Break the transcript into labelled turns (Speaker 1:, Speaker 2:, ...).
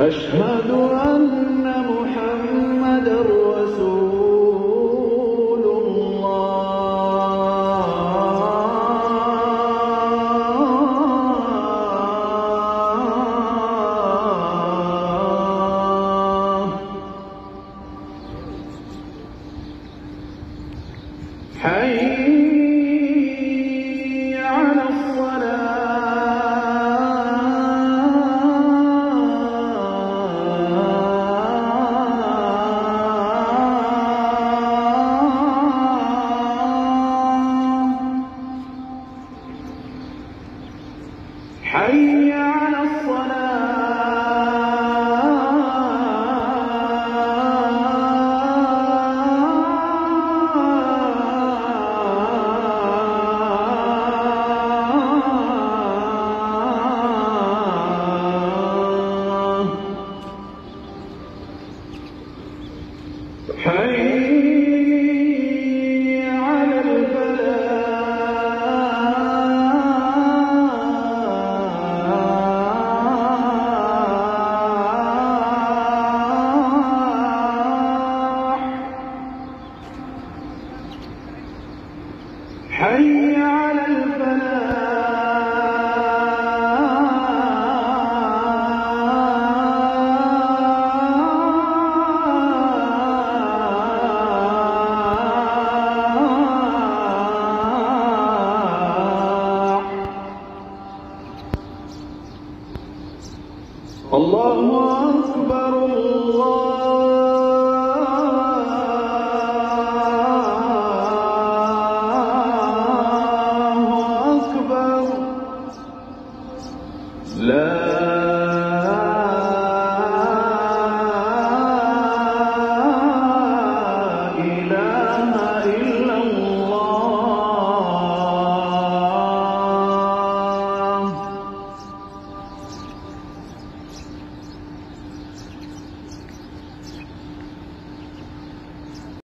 Speaker 1: أشهد أن محمدا رسول الله. حي حي على الصلاة. حي الله أكبر الله